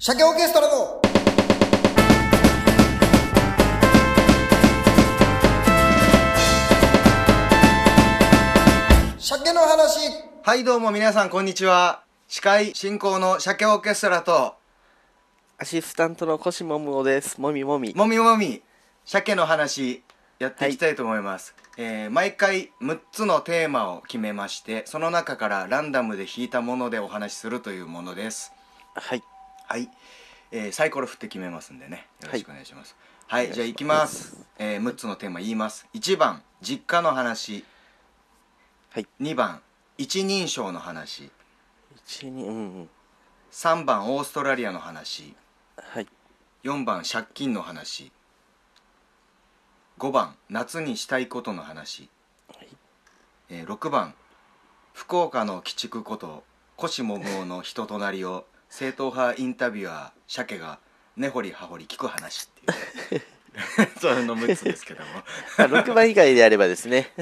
鮭オーケストラの鮭の話はいどうも皆さんこんにちは司会進行の鮭オーケストラとアシスタントのコシモムオです。もみもみ。もみもみ鮭の話やっていきたいと思います、えー毎回6つのテーマを決めましてその中からランダムで引いたものでお話しするというものですはい。はい、えーサイコロ振って決めますんでね。よろしくお願いします。はい、お願いじゃあいきます、えー6つのテーマ言います。1番実家の話。はい。2番一人称の話。一二うんうん。3番オーストラリアの話。はい。4番借金の話。5番夏にしたいことの話、はい。えー6番福岡の鬼畜こと腰もむおの人となりを正統派インタビュアー鮭が根掘り葉掘り聞く話っていう それの6つですけどもあ六番以外であればですね。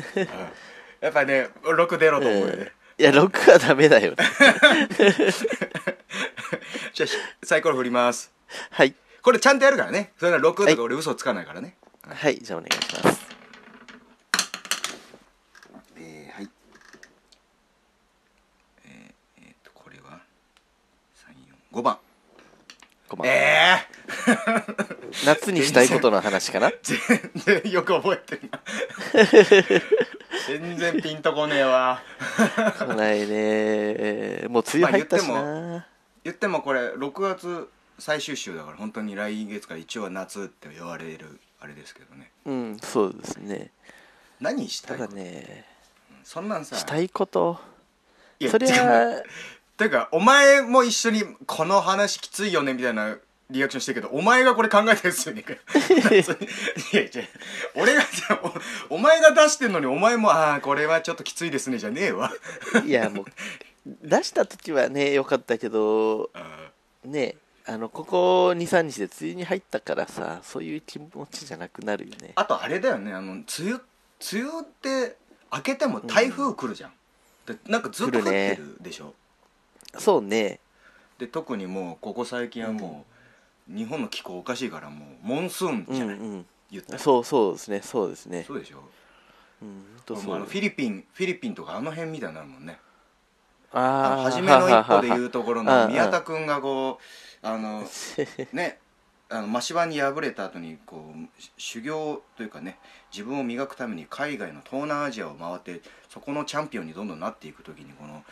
やっぱりね6出ろと思うよね、いや、六はダメだよ。じゃあサイコロ振りますはい。これちゃんとやるからねそれは6はいとか俺嘘つかないからね、はい。じゃあお願いします。えーはいえーえーとこれは345番五番。え 夏にしたいことの話かな？ー、全然よく覚えてるな全然ピンとこねえわ来ないね。もう梅雨入ったしまあな。言ってもこれ6月最終週だから本当に来月から一応は夏って言われるあれですけどねうん、そうですね。何したただいこと？ね、そんなんさしたいこと。いやそり違うかお前も一緒にこの話きついよねみたいなリアクションしてるけどお前がこれ考えてるんですよね。いやいや俺がおお前が出してんのにお前もああこれはちょっときついですねじゃねえわ。いや、もう、出した時はね、よかったけど、あねあのここ23日で梅雨に入ったからさそういう気持ちじゃなくなるよね。あとあれだよねあの梅雨梅雨って明けても台風来るじゃん、でなんかずっと降ってるでしょ、そうね。で特にもうここ最近はもう、日本の気候おかしいからもうモンスーンうんじゃない、うん言った？らそうそうですね。そうですね。そうでしょ？うんうあのフィリピンフィリピンとかあの辺みたいになるもんね。あのああ初めの一歩でいうところの 宮田君がこうあの ねあの真芝に敗れた後にこうし修行というかね自分を磨くために海外の東南アジアを回ってそこのチャンピオンにどんどんなっていく時にこの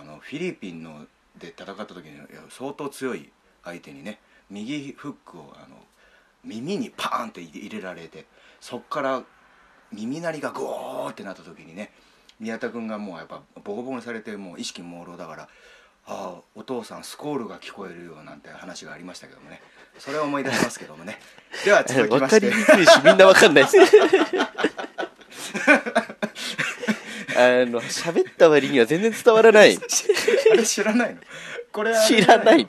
あのフィリピンので戦った時に相当強い相手にね右フックをあの耳にパーンって入れられてそっから耳鳴りがゴーってなった時にね宮田君がもうやっぱボコボコにされてもう意識朦朧だからああお父さんスコールが聞こえるよなんて話がありましたけどもね。それを思い出しますけどもね。では続きわまして。かりにくいしみんなわかんないです あの喋った割には全然伝わらない。あれ知らないの？これあれ知らない。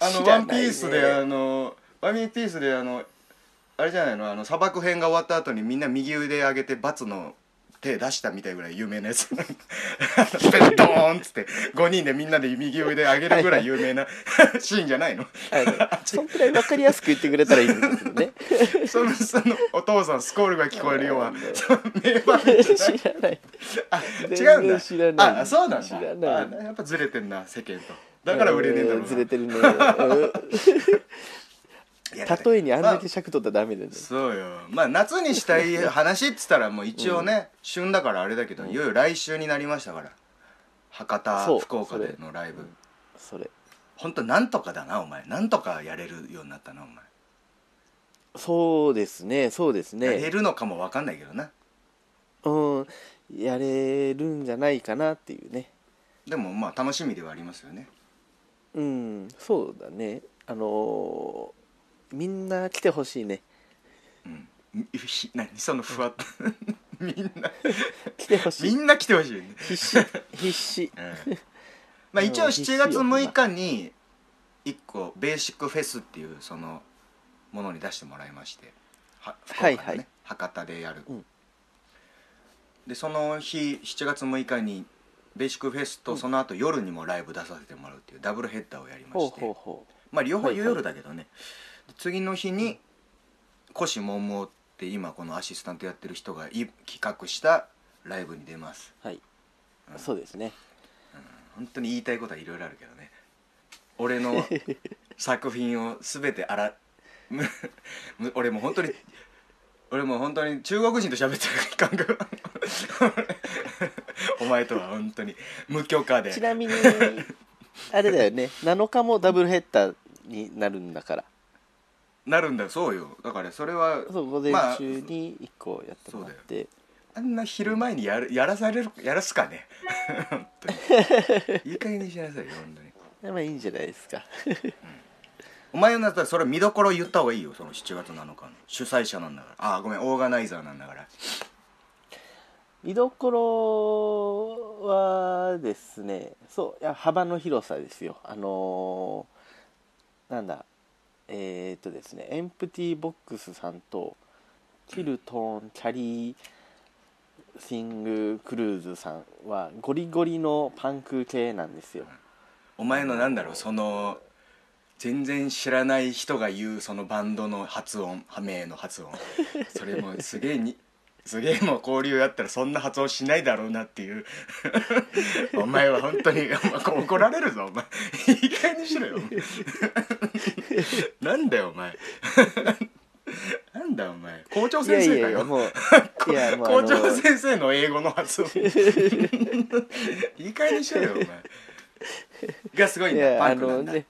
あの「知らないね。ワンピースであの「ワンピースであのあれじゃないの？あの砂漠編が終わった後にみんな右腕上げて罰の手出したみたいぐらい有名なやつ。ペッドーンっつって5人でみんなで右腕上げるぐらい有名な シーンじゃないの？そんくらいわかりやすく言ってくれたらいいんですけどね。そのそのお父さんスコールが聞こえるようは その名場面じゃない。知らないあ全違うんだ。然知らない。あそうなんだ。知らない。あやっぱずれてんな世間と。だから売れねえんだろうな。ずれてるね例えにあんだけ尺取ったらダメだよね。そうよ。まあ夏にしたい話っつったらもう一応ね、旬だからあれだけど、いよいよ来週になりましたから。博多福岡でのライブ。それ。ほんとなんとかだなお前。なんとかやれるようになったなお前、そうですねそうですやれねるのかもわかんないけどな。うん。やれるんじゃないかなっていうね。でもまあ楽しみではありますよね。うん。そうだね。あのーみんな来てほしいね。うん。ひ何？そのふわっと。みんな。来てほしい。みんな来てほしいよね、必死。必死。うん。まあ一応うん7月6日に1個ベーシックフェスっていうそのものに出してもらいまして。は福岡のね、はいはい博多でやる、うん。でその日7月6日にベーシックフェスとその後夜にもライブ出させてもらうっていうダブルヘッダーをやりまほうして、ほう。ほまあ両方はいはい。夜だけどね、次の日に腰もんもって今このアシスタントやってる人がい企画したライブに出ます。はい。そうですね。本当に言いたいことはいろいろあるけどね。俺の 作品を全てあらむむ俺もう本当に俺もう本当に中国人と喋ってる感覚。お前とは本当に無許可で。ちなみにあれだよね。7日もダブルヘッダーになるんだからなるんだよ。そうよ。だからそれはそう午前まあ中に1個やってもらって、あんな昼前にやるやらされるやらすかね。本当に。いい加減にしなさいよ本当に。まあいいんじゃないですか。お前のだったらそれ見どころ言った方がいいよその7月7日の。主催者なんだから。ああごめん。オーガナイザーなんだから。見どころはですねそういや幅の広さですよ。あのーなんだえー、っとですねエンプティーボックスさんとキルトンキャリーシングクルーズさんはゴリゴリのパンク系なんですよ。お前のなんだろうその全然知らない人が言うそのバンドの発音ハメの発音。それもすげえにすげえもう交流やったらそんな発音しないだろうなっていう。お前は本当に怒られるぞお前。いい加減にしろよ なんだよお前。なんだよお前。校長先生かよ。校の長先生の英語の発音。いい加減にしろよお前。がすごいんだ。パンクなんだ、のね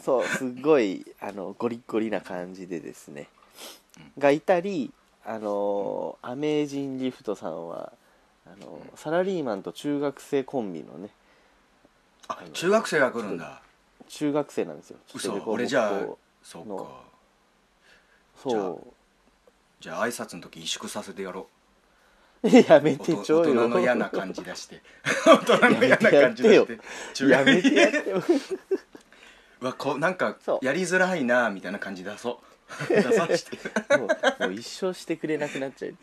そうすごいあのゴリッゴリな感じでですね、がいたりあのアメージンギフトさんはあのサラリーマンと中学生コンビのねあ中学生が来るんだ。中学生なんですよ。嘘俺じゃあそうのかそじゃあ挨拶の時萎縮させてやろう。やめうてちょうよ。大人の嫌な感じ出して。大人の嫌な感じ出して。中やめてやっ学てよ。うわこうなんかやりづらいなみたいな感じ出そう 出さして。もうもう一生してくれなくなっちゃう。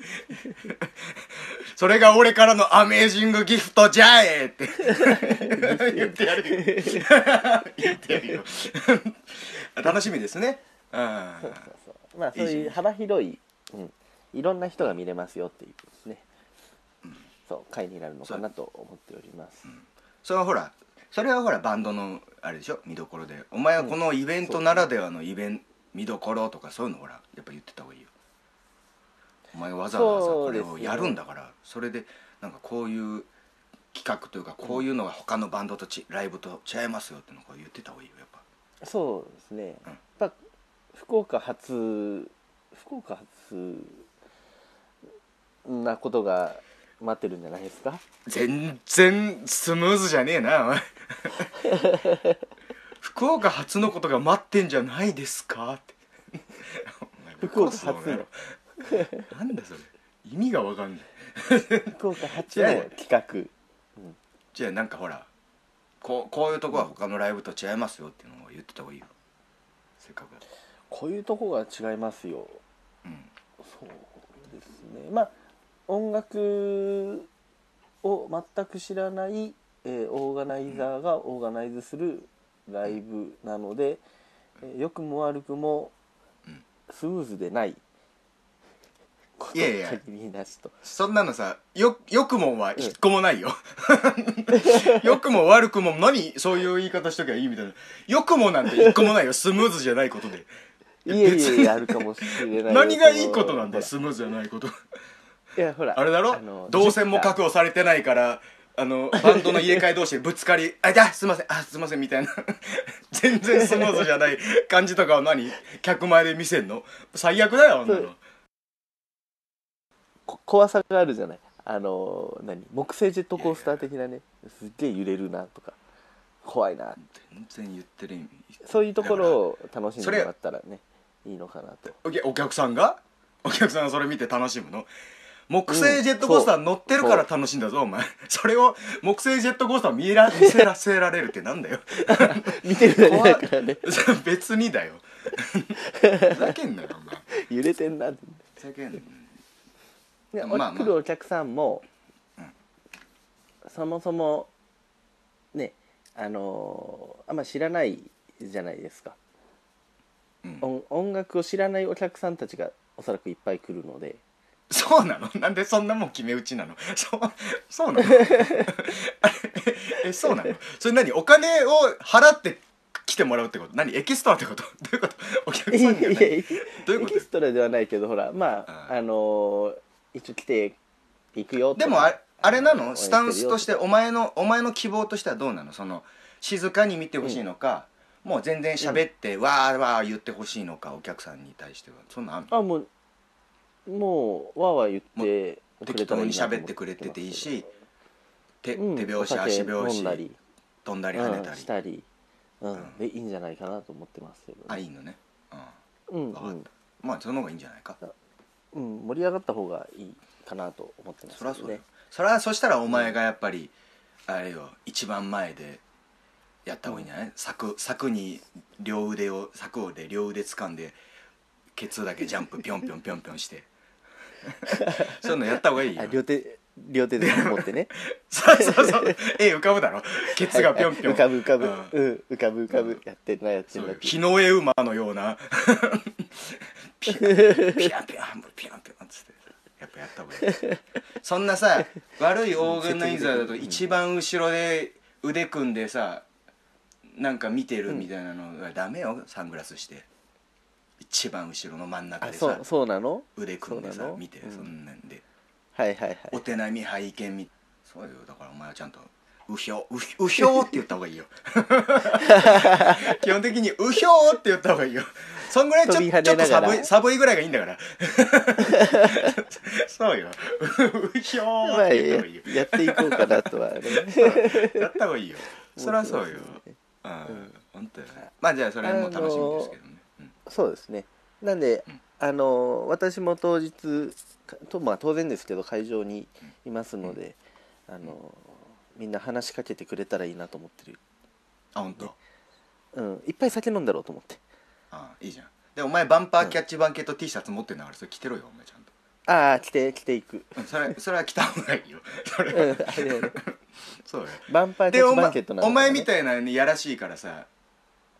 それが俺からのアメージングギフトじゃえって。言ってやるよ。言ってやるよ。楽しみですね。うんそうそうそう。まあそういう幅広い、うん、いろんな人が見れますよっていうね、そう回になるのかなと思っております、それはほらそれはほらバンドのあれでしょ？見どころで。お前はこのイベントならではのイベント見どころとかそういうのほらやっぱ言ってた方がいいよ。お前がわざわざこれをやるんだからそれでなんかこういう企画というかこういうのが他のバンドとちライブと違いますよってのを言ってた方がいいよやっぱ。そうですね、うん。やっぱ福岡初福岡初なことが待ってるんじゃないですか？全然スムーズじゃねえなお前 福岡初のことが待ってんじゃないですか？って福岡初の。なんだそれ。意味がわかんない。福岡初の企画。じゃあなんかほらこうこういうとこは他のライブと違いますよっていうのを言ってた方がいいよ。せっかくだこういうとこが違いますよ。うん。そうですね。まあ音楽を全く知らない、えーオーガナイザーがオーガナイズするライブなので、えー良くも悪くもうん。スムーズでないこといや。いや限りなしと。そんなのさよよくもは一個もないよ。よくも悪くも何そういう言い方しときゃいいみたいな。よくもなんて一個もないよ。スムーズじゃないことで。いやいやいやあるかもしれないよ何がいいことなんだスムーズじゃないこと。いやほらあれだろ？の動線も確保されてないからあのバンドの入れ替え同士でぶつかり「あじゃあすいませんあすいません」みたいな。全然スムーズじゃない感じとかを何？客前で見せんの？最悪だよあんなの。こ怖さがあるじゃない？あの何？木製ジェットコースター的なねすっげえ揺れるなとか。怖いな全然言ってる意味。そういうところを楽しんでもらったらねいいのかなと。お客さんが？お客さんがそれ見て楽しむの？木製ジェットコースター乗ってるから楽しいんだぞ、お前。それを木製ジェットコースター見ら見せらせられるってなんだよ。見てるだけだからね。別にだよ。ふざけんなよお前。揺れてんなって。ふざけんな。で、まあまあ。来るお客さんも、うん。そもそもねあのーあんま知らないじゃないですか、うん。音音楽を知らないお客さんたちがおそらくいっぱい来るのでそうなの？なんでそんなもん決め打ちなの？そうそうなの？あ れえそうなの？それ何？お金を払って来てもらうってこと？何？エキストラってこと？どういうこと？お客いさんには何やいやエどういうこと？キストラではないけどほらまあうんあのー一応来ていくよでもああれなの？スタンスとしてお前のお前の希望としてはどうなの？その静かに見てほしいのか、もう全然喋って、わーわー言ってほしいのか？お客さんに対しては。そんなんあんの？あもうもうわーわー言ってく適れたらいい当になと思喋ってくれてていいし手うん手拍子お酒足拍子飲んだり。飛んだりうん跳ねたり、したり、うん。うん。でいいんじゃないかなと思ってますけど、あいいのね。うん。分かった。まあその方がいいんじゃないか。うんうん、盛り上がった方がいいかなと思ってますそりゃそうだよ。ねそりゃそしたらお前がやっぱりあれよ一番前でやった方がいいんじゃない、柵柵に両腕を柵で両腕掴んでケツだけジャンプぴょんぴょんぴょんぴょんして そういうのやった方がいいよ。あ両手両手で持ってね。そうそうそう。絵浮かぶだろ？ケツがぴょんぴょん。浮かぶ浮かぶ、ううんん、浮かぶ浮かぶ、やってんなやってな日の絵馬のような。ピャンピャンピャンピャンピャンっつってやっぱやった方がいい。そんなさ悪いオーガナイザーだと一番後ろで腕組んでさなんか見てるみたいなのがダメよ。サングラスして一番後ろの真ん中あでさそうなの？腕組んでさ見てうん。そんなんで。はいはいはい。お手並み拝見みそうよだからお前はちゃんと「うひょううひょう」って言った方がいいよ。基本的に「うひょう」って言った方がいいよ。そんぐらいちょちょっと寒い寒いぐらいがいいんだから。そうよ「うひょう」まあって言った方がいいよ。や。やっていこうかなとはね。やった方がいいよ。そりゃそうよ。うん。本当よね。まあじゃあそれも楽しみですけどね。うんそうですね。なんで、うん。あの私も当日かとまあ当然ですけど会場にいますので、あのみんな話しかけてくれたらいいなと思ってる、あ本当？うん、いっぱい酒飲んだろうと思って。あいいじゃん。でお前バンパーキャッチバンケット T シャツ持ってんだからそれ着てろよお前ちゃんと。ああ来て来ていく、うんそれそれは着た方がいいよ。それうん、はあれね。そうよ。バンパーキャッチバンケットなんだお前みい、たいなねやらしいからさ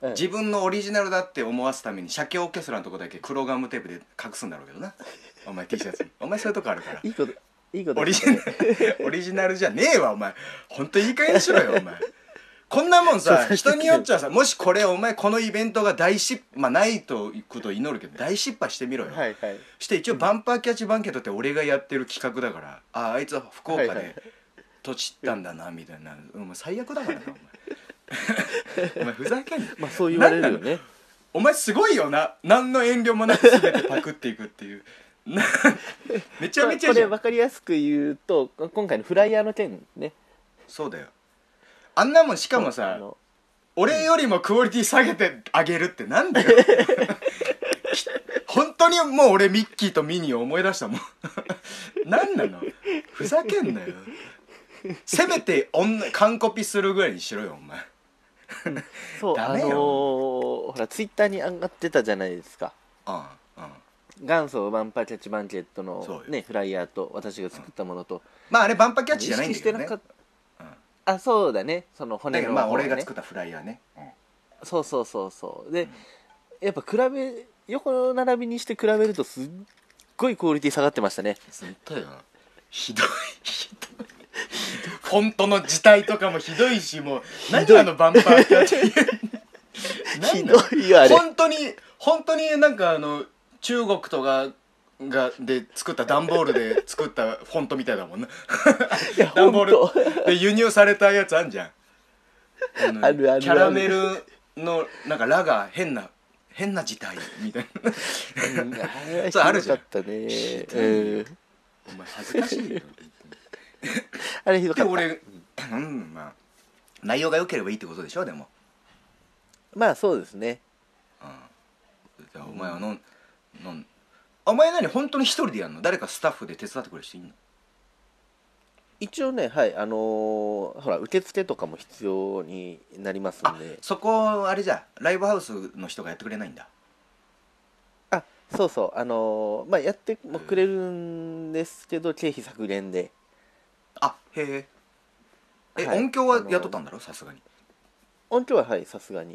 うん。自分のオリジナルだって思わすために鮭オーケストラのとこだけ黒ガムテープで隠すんだろうけどな。お前 T シャツに。お前そういうとこあるから。いいこといいこと。オリジナルオリジナルじゃねえわお前。ほんといい加減にしろよ お前。こんなもんさ人によっちゃさもしこれお前このイベントが大失まあないということを祈るけど大失敗してみろよ、はいはい。して一応バンパーキャッチバンケットって俺がやってる企画だからあああいつは福岡はいはい。で土地ったんだなみたいな。お前最悪だからなお前お前ふざけんな。まあそう言われるよね。お前すごいよな。何の遠慮もなく全てパクっていくっていう。な めちゃめちゃこじゃん。れ分かりやすく言うと今回のフライヤーの件ね。そうだよ。あんなもんしかもあさの俺よりもクオリティ下げてあげるってなんだよ。本当にもう俺ミッキーとミニーを思い出したもん。何なの？ふざけんなよ。せめて女完コピするぐらいにしろよお前そうあのーほらツイッターに上がってたじゃないですか。うんうん。元祖バンパーキャッチバンケットのねフライヤーと私が作ったものと、まああれバンパキャッチじゃないんだけどね。意識してなかったあそうだね。そのだ骨のけどまあ俺が作ったフライヤーね、うん。そうそうそうそう。で、やっぱ比べ横並びにして比べるとすっごいクオリティ下がってましたね。ひどいひどいフォントの字体とかもひどいしもう何あのバンパーキャッチひどいよあれ。本当に本当になんかあの中国とかがで作った段ボールで作ったフォントみたいだもんな。段ボー本当。ルで輸入されたやつあんじゃん。あるあるキャラメルのなんか「ラ」が変な変な字体みたいな。うんあれは ひん。お前恥ずかしいよ あれひどかった。で俺うんまあ内容が良ければいいってことでしょでも、まあそうですね。うん、じゃあお前はのんのんお前何本当に一人でやるの？誰かスタッフで手伝ってくれる人いんの？一応ねはいあのーほら受付とかも必要になりますあんで。そこあれじゃライブハウスの人がやってくれないんだ。あそうそうあのーまあやってもくれるんですけど経費削減であへええ、はい。音響は雇ったんだろ？さすがに。音響ははいさすがに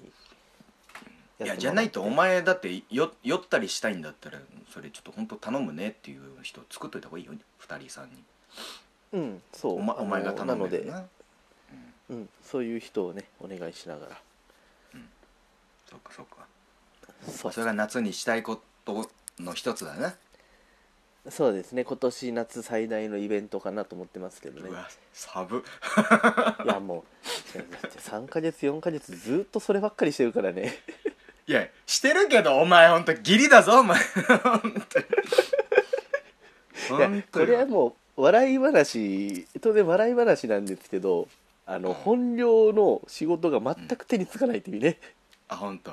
いやじゃないとお前だってよ酔ったりしたいんだったらそれちょっと本当頼むねっていう人作っといた方がいいよ2人さんにうんそう。お,、ま、お前が頼むな。ので、なうん、そういう人をねお願いしながら。そうかそうか。そう。それが夏にしたいことの一つだな、そうですね。今年夏最大のイベントかなと思ってますけどね。うわサブ いやもうだって3ヶ月4ヶ月ずっとそればっかりしてるからね。いやしてるけどお前ほんとギリだぞお前。いやこれはにもう笑い話当然笑い話なんですけどあのうん。本業の仕事が全く手につかないっていうね、あ本当。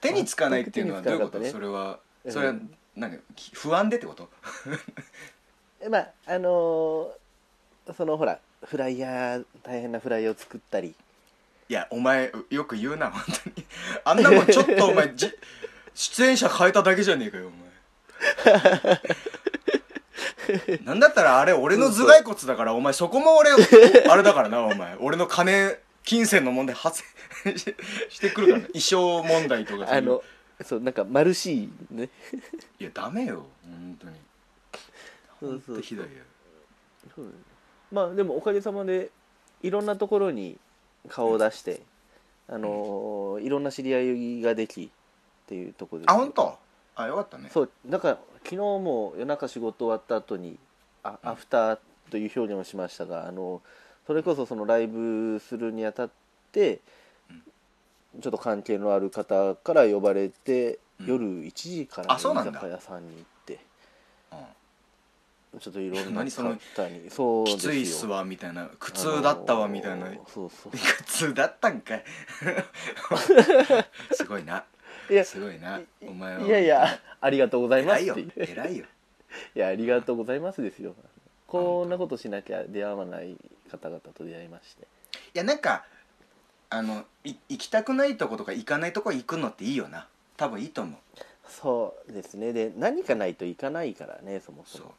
手につかないっていうのはどういうこと、ね。それはそれはうんなんか不安でってこと？まああのーそのほらフライヤー大変なフライヤーを作ったり。いやお前よく言うな本当に。あんなもんちょっとお前じ出演者変えただけじゃねえかよお前。なんだったらあれ俺の頭蓋骨だからお前そこも俺あれだからなお前。俺の金金銭の問題発生ししてくるからな衣装問題とかあのそうなんかマルシーね。いやダメよ。本当に。そうそう本当ひどいよ。そうまあでもおかげさまでいろんなところに顔を出して、あのーいろんな知り合いができっていうところですあ本当？あよかったね。そう。だから昨日も夜中仕事終わった後にあアフターという表現をしましたがあのそれこそそのライブするにあたって、ちょっと関係のある方から呼ばれて、うん。夜1時からあそうなんだ。居酒屋さんに行ってうん。ちょっといろんな何その方にそうきついっすわみたいな。苦痛だったわみたいな。あのーそうそう。苦痛だったんかい。すごいな。いやすごいな。お前は。いやいやありがとうございます偉いよ。偉いよ。いやありがとうございますですよ。こんなことしなきゃ出会わない方々と出会いまして。いやなんかあのい行きたくないとことか行かないとこ行くのっていいよな。多分いいと思う。そうですね。で何かないといかないからねそもそも。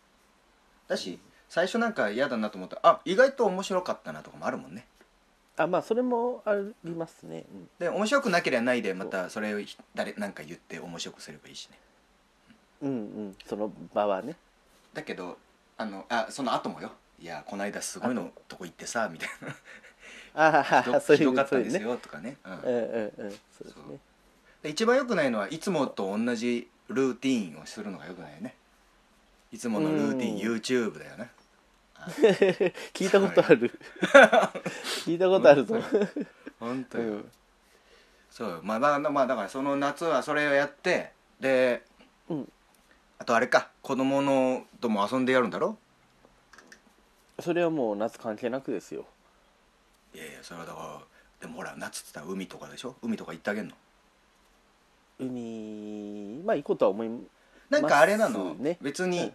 だし最初なんか嫌だなと思ったらあ意外と面白かったなとかもあるもんね。あまあそれもありますね、うん。で面白くなければないでまたそれをひ誰なんか言って面白くすればいいしね。うんうん。その場はね。だけどあのあその後もよ。いやこの間すごいのとこ行ってさみたいな。あひどかったんですよとかね、うん。うんうんうんそうですね。で一番良くないのはいつもと同じルーティーンをするのが良くないよね。いつものルーティーンうん。YouTube だよね。聞いたことある。聞いたことあるぞ。本当よ、うん。そう。よまあまあまあだからその夏はそれをやってで、うん。あとあれか。子供のとも遊んでやるんだろ？それはもう夏関係なくですよいやいやそれはだからでもほら夏っつったら海とかでしょ？海とか行ってあげんの？海まあいいことは思いなんかあれなの、ね。別にうん。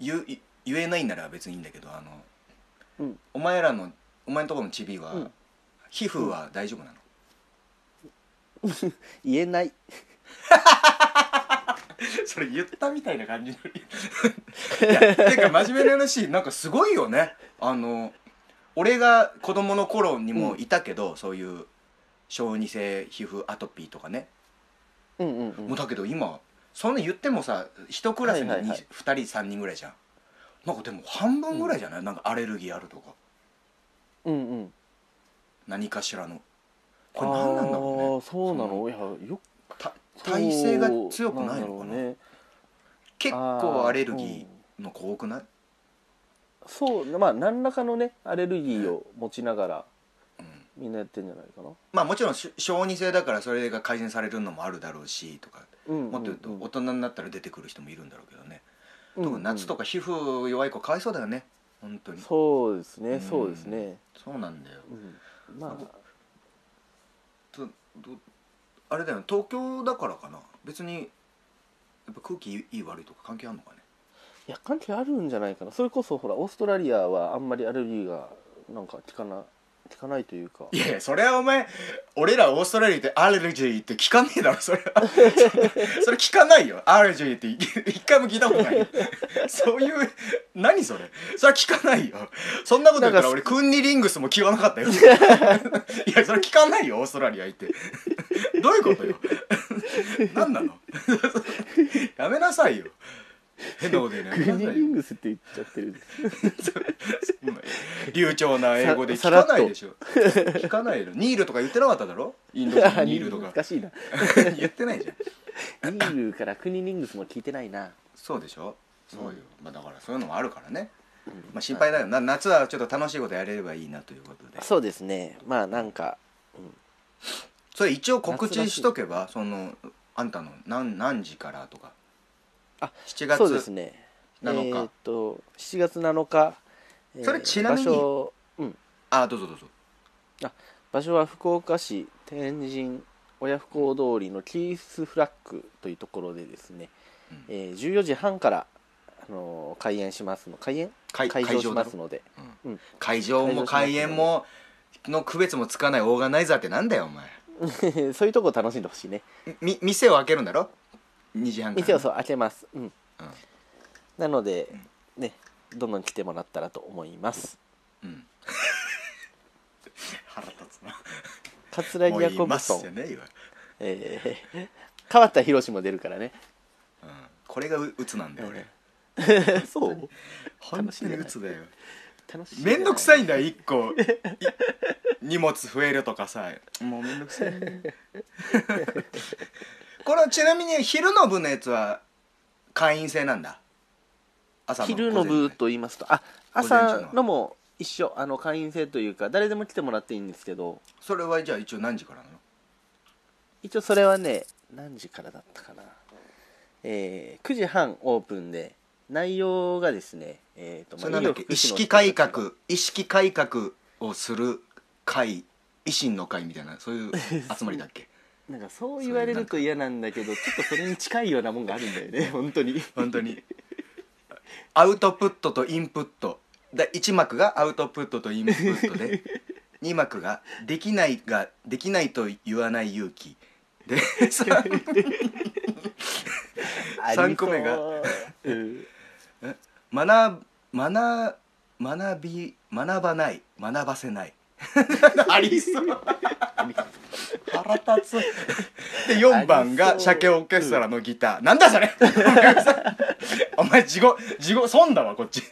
言言えないなら別にいいんだけどあのうん。お前らのお前のところのチビは、うん。皮膚は大丈夫なの、言えない。それ言ったみたいな感じの。いやてか真面目な話なんかすごいよね。あの俺が子供の頃にもいたけど、そういう小児性皮膚アトピーとかね、うんうんうん。もうだけど今そんな言ってもさ一クラスに 2,、はいはいはい。人3人ぐらいじゃん。なんかでも半分ぐらいじゃない、なんかアレルギーあるとか。うんうん。何かしらの。これ何なんだろうね。そうなそのいやよた耐性が強くないのかな？ね。結構アレルギーの子多くない、そうまあ何らかのねアレルギーを持ちながらうん。みんなやってんじゃないかな。まあもちろんし小児性だからそれが改善されるのもあるだろうしとかうんもっと言うとうん大人になったら出てくる人もいるんだろうけどね、うん。特に夏とか皮膚弱い子かわいそうだよね。本当に。そうですねうん。そうですね。そうなんだよ。うん。まああ。れだよね東京だからかな。別にやっぱ空気いい悪いとか関係あるのかねいや関係あるんじゃないかな。それこそほらオーストラリアはあんまりアレルギーがなんか効かな聞かないというか。いやいやそれはお前俺らオーストラリア行ってアレルギーって聞かねえだろそれは。それ聞かないよ。アレルギーって一回も聞いたことないそういう何それ？それは聞かないよ。そんなこと言ったら俺クンニリングスも聞かなかったよ。いやそれ聞かないよオーストラリア行って。どういうことよ？何なの？やめなさいよ変なこと言うのやグニリングスって言っちゃってる流暢な英語で聞かないでしょ。聞かないよニールとか言ってなかっただろ？インドニールとか。難しいな。言ってないじゃん。ニールからクニリングスも聞いてないな。そうでしょ？そうよ、うん。まあ、だからそういうのもあるからね、まあ、心配だよ。な夏はちょっと楽しいことやれればいいなということで。そうですね。まあなんかそれ一応告知しとけばそのあんたの何何時からとかあ7月そうですね。7日。えーっと7月7日、えーそれちなみに。場所うん。あどうぞどうぞ。場所は福岡市天神親不孝通りのキースフラッグというところでですね、うん。えー14時半から、あのー開演しますの。開演会開場しますので。うん。会場も開演もの区別もつかないオーガナイザーってなんだよお前。そういうとこ楽しんでほしいね。み店を開けるんだろ？2時半から。店をそう開けます。うん、なのでねどんどん来てもらったらと思います。うん。腹立つな。桂木ヤもういいますン、じゃねえよ、えー、川田博も出るからね。うん、これがう鬱なんだよ俺。そう。本当に鬱だよ。楽しいめんどくさいんだよ1個。い荷物増えるとかさ。もうめんどくさい これはちなみに昼の部のやつは会員制なんだ。朝の昼の部と言いますと。あ朝のも一緒あの会員制というか誰でも来てもらっていいんですけど。それはじゃあ一応何時からなの？一応それはね何時からだったかな。えー、9時半オープンで内容がですねえーとそれなんだっけ？医療福祉の意識改革意識改革をする会維新の会みたいなそういう集まりだっけ？なんかそう言われると嫌なんだけどちょっとそれに近いようなもんがあるんだよね 本当に。本当に。アウトプットとインプット。だ1幕がアウトプットとインプットで 2幕ができないができないと言わない勇気。でさ 三個目がう。ん。学学学び学ばない学ばせない。ありそう腹立つ。で4番が鮭オーケストラのギター、なんだそれ。お前地獄地獄損だわこっち。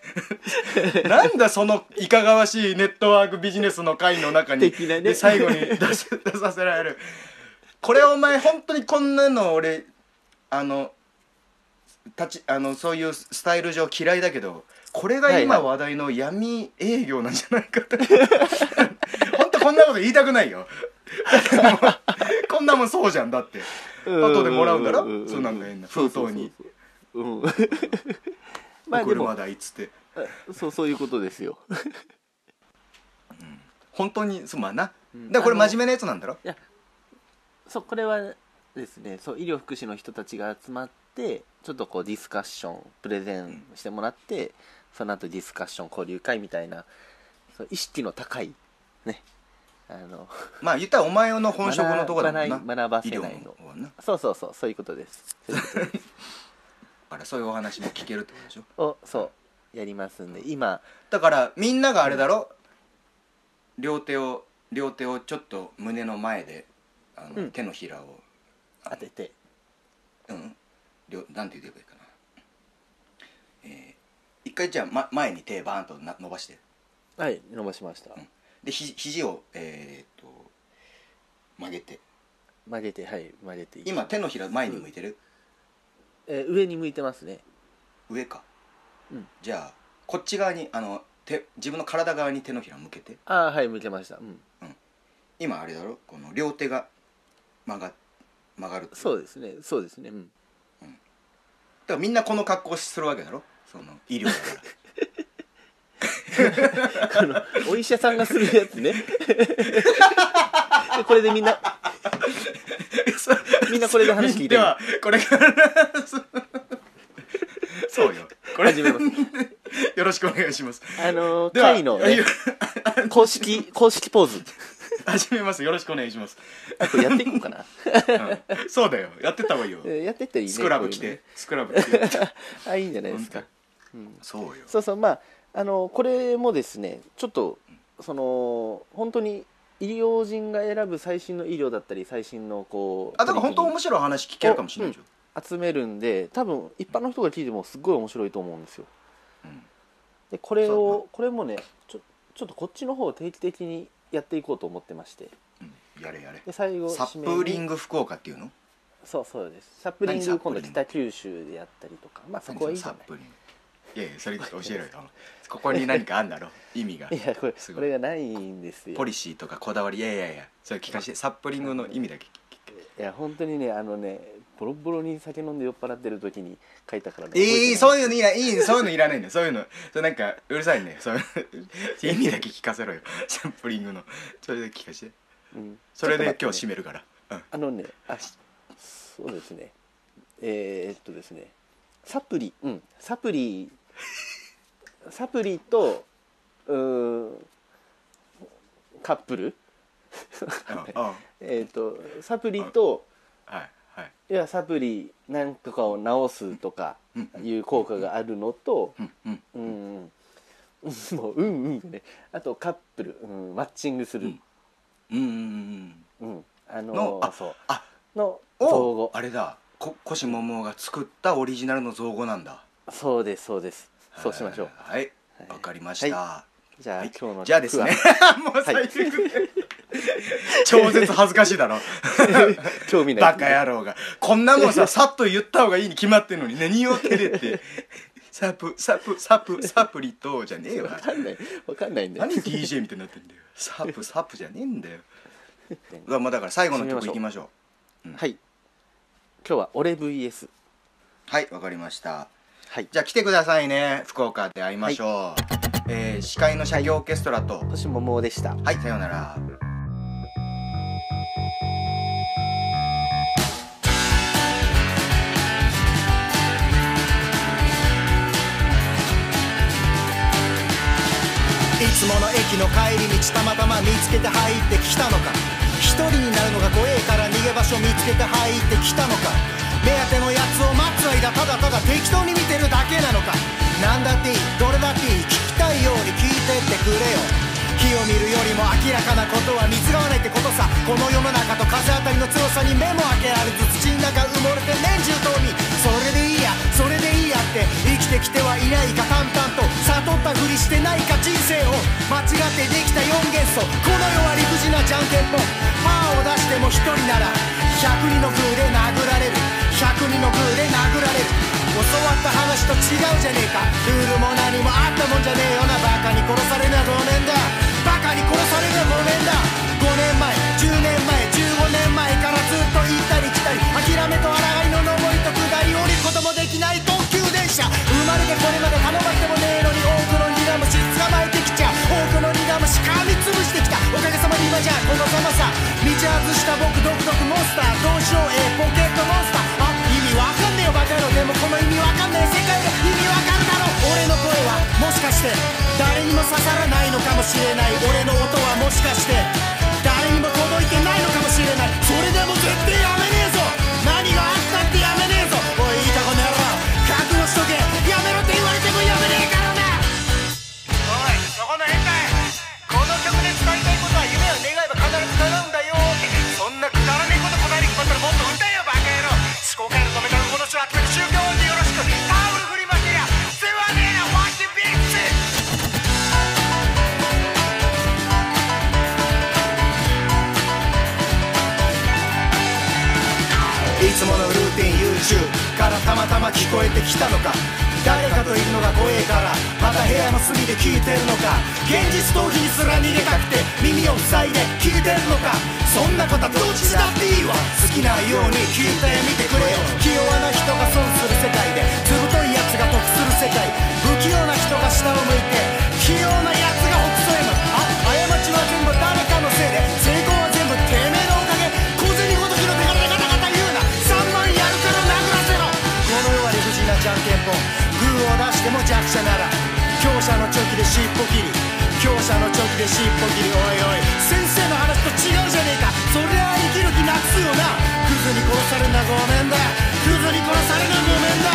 なんだそのいかがわしいネットワークビジネスの会の中に、ね。で最後に出し出させられる。これお前本当にこんなの俺あの立ちあのそういうスタイル上嫌いだけどこれが今話題の闇営業なんじゃないかって 本当こんなこと言いたくないよ こんなもんそうじゃんだって。後でもらうんだろ？そうなんか変な。封筒に。そうん。まあでも。車代っつって。そうそういうことですよ。本当にそうまあな。うん。だからこれ真面目なやつなんだろ？そうこれはですねそう医療福祉の人たちが集まってちょっとこうディスカッションプレゼンしてもらって、その後ディスカッション交流会みたいなそう意識の高いねあのまあ言ったらお前の本職のとこだもんな。学ばせないの。そうそうそうそういうことですそういうことです。だからそういうお話も聞けるってことでしょ？をそう。やりますんで。今。だからみんながあれだろ？両手を両手をちょっと胸の前であの、うん。手のひらを当てて。うん。両なんて言えばいいかな。えー一回じゃあ、ま、前に手バーンとな伸ばして。はい伸ばしました、んでひ肘をえーっと曲げて。曲げてはい曲げて今手のひら前に向いてる、えー上に向いてますね。上か、うん。じゃあこっち側にあの手自分の体側に手のひら向けて。ああはい向けました。うん。今あれだろ？この両手が曲が曲がるってそうですねそうですねうん。だからみんなこの格好するわけだろ？その医療だから。あ のお医者さんがするやつね。でこれでみんな みんなこれで話聞いてる。ではこれからそうよ。これ始めます。よろしくお願いします。あのーでは会の、ね、公式公式ポーズ。始めます。よろしくお願いします、あこれやっていこうかな。うん。そうだよ。やってった方がいいよ。えーやってったらいいね。スクラブ着て。スクラブ着て。あいいんじゃないですか。そうよ。そうそうまああのこれもですねちょっとその本当に医療人が選ぶ最新の医療だったり最新のこうあだから本当面白い話聞けるかもしれないでしょ、組み集めるんで多分一般の人が聞いてもすっごい面白いと思うんですよ。うん。でこれをこれもねちょちょっとこっちの方を定期的にやっていこうと思ってまして。うん。やれやれ。で最後サップリンググ福岡っていうの？そうそうです。サップリング今度北九州でやったりとか。まあそこはいいじゃない。サップリング。いやいやそれ教えろよ ここに何かあんだろ意味が。いやこれすごい。これがないんですよ。ポリシーとかこだわり。いやいやいや。それ聞かせて。サップリングの意味だけ聞け。いや本当にねあのねボロボロに酒飲んで酔っ払ってる時に書いたからね。ええそうういうのいらいいそういうのいらないんだよ。そういうの。それなんかうるさいねそういう意味だけ聞かせろよ。サンプリングの。それで聞かせて。うん。それで今日締めるから。うん。あのねあそうですね。えー、っとですね。サプリ。うん。サプリサプリとうーんカップル？うんうん。えーっとサプリとはいはい。いやサプリなんとかを治すとかうんいう効果があるのとうんうん。うんうん。うん もううんうんね。あとカップル、うん、マッチングする、うん。うんうんあののあそう。あのお造語。あれだ。こ腰桃が作ったオリジナルの造語なんだ。そうですそうですそうしましょう。はい。はいわかりました。じゃあ、はい。今日のじゃあですね。句 もう最悪。で超絶恥ずかしいだろ。は 興味ない。バカ野郎が。こんなもんさ さっと言った方がいいに決まってんのに。何を照れて。サプサプサプサプリとじゃねえわわかんない。わかんないんで何 DJ みたいになってんだよ。サプサプじゃねえんだよ。まあまあだから最後の曲いきましょう。はい。今日は俺 VS はいわかりましたはい。じゃあ来てくださいね。福岡で会いましょう、えー司会の社業オーケストラと。星桃でした。はいさようなら。いつもの駅の帰り道たまたま見つけて入ってきたのか。一人になるのが怖えから逃げ場所見つけて入ってきたのか目当てのやつを待つ間ただただ適当に見てるだけなのか。なんだっていい。どれだっていい。聞きたいように聞いてってくれよ。火を見るよりも明らかなことは見つがわないってことさ。この世の中と風当たりの強さに目も開けられず土の中埋もれて年中冬眠。それでいいや。それでいいやって。生きてきてはいないか淡々と。悟ったふりしてないか人生を。間違ってできた4元素。この世は理不尽なじゃんけんぽんパーを出しても1人なら100人のグーで殴られる。100人のグーで殴られる。教わった話と違うじゃねえか。ルールも何もあったもんじゃねえよなバカに殺されるのは同年だ。バカに殺されるのは5年だ。5年前10年前15年前からずっと行ったり来たり諦めと抗いの上りと下り降りることもできない特急電車。生まれてこれまで頼まれてもねえのに多くの苦虫捕まえてきちゃ。多くの苦虫噛みつぶしてきた。おかげさまで今じゃこのざまさ。道外したらないものルーティン YouTube からたまたま聞こえてきたのか。誰かといるのが怖えからまた部屋の隅で聞いてるのか。現実逃避にすら逃げたくて耳を塞いで聞いてるのか。そんなことはどっちだっていいわ。好きなように聞いてみてくれよ。器用な人が損する世界で図太いやつが得する世界。不器用な人が下を向いて器用なやつ尻尾切り。強者のチョキで尻尾切り。おいおい。先生の話と違うじゃねえか。そりゃ生きる気なくすよな。クズに殺されなごめんだ。クズに殺されなごめんだ。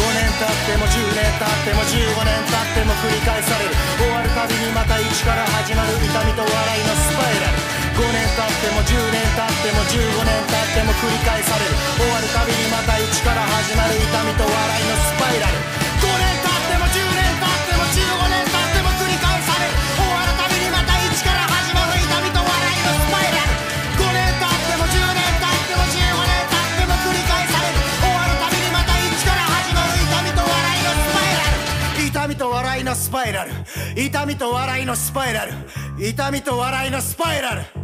5年経っても10年経っても15年経っても繰り返される。終わるたびにまた一から始まる痛みと笑いのスパイラル。5年経っても10年経っても15年経っても繰り返される。終わるたびにまた痛みと笑いのスパイラル。痛みと笑いのスパイラル。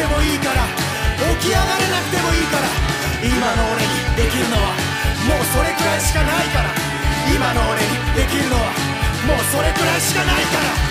てもいいから。起き上がれなくてもいいから。今の俺にできるのはもうそれくらいしかないから。今の俺にできるのはもうそれくらいしかないから。